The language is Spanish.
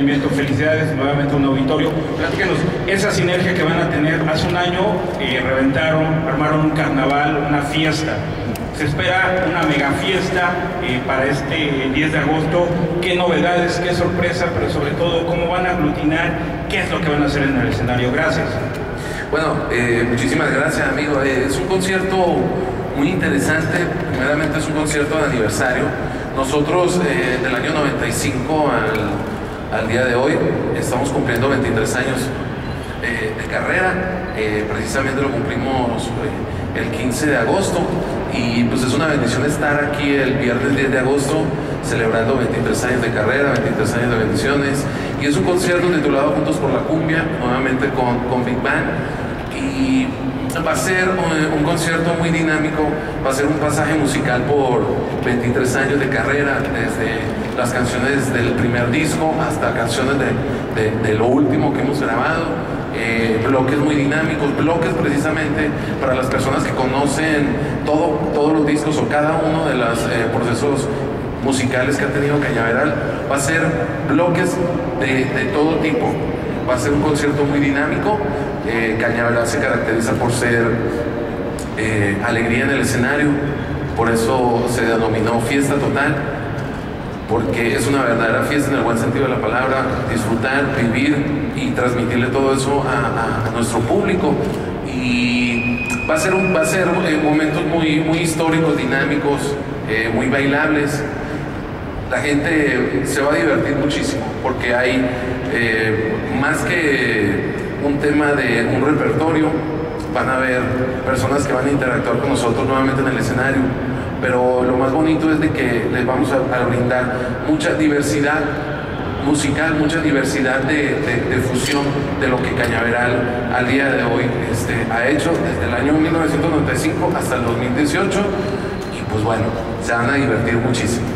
Felicidades nuevamente a un auditorio. Platícanos, esa sinergia que van a tener, hace un año eh, reventaron, armaron un carnaval, una fiesta. Se espera una mega fiesta eh, para este 10 de agosto. ¿Qué novedades, qué sorpresa, pero sobre todo cómo van a aglutinar? ¿Qué es lo que van a hacer en el escenario? Gracias. Bueno, eh, muchísimas gracias, amigo. es un concierto muy interesante. Primeramente es un concierto de aniversario. Nosotros del año 95 al al día de hoy. Estamos cumpliendo 23 años eh, de carrera, eh, precisamente lo cumplimos eh, el 15 de agosto y pues es una bendición estar aquí el viernes 10 de agosto celebrando 23 años de carrera, 23 años de bendiciones y es un concierto titulado Juntos por la Cumbia, nuevamente con, con Big Bang y va a ser un, concierto muy dinámico, va a ser un pasaje musical por 23 años de carrera, desde las canciones del primer disco hasta canciones de, lo último que hemos grabado. Eh, bloques muy dinámicos, bloques precisamente para las personas que conocen todo, todos los discos o cada uno de los eh, procesos musicales que ha tenido Cañaveral, va a ser bloques de todo tipo va a ser un concierto muy dinámico. Eh, Cañaveral se caracteriza por ser eh, alegría en el escenario, por eso se denominó fiesta total, porque es una verdadera fiesta en el buen sentido de la palabra, disfrutar, vivir y transmitirle todo eso a, nuestro público. Y va a ser, un, va a ser eh, momentos muy, muy históricos, dinámicos, muy bailables la gente se va a divertir muchísimo porque hay eh, más que un tema de un repertorio, van a haber personas que van a interactuar con nosotros nuevamente en el escenario, pero lo más bonito es de que les vamos a, brindar mucha diversidad musical, mucha diversidad de, fusión de lo que Cañaveral al día de hoy este, ha hecho desde el año 1995 hasta el 2018 y pues bueno, se van a divertir muchísimo.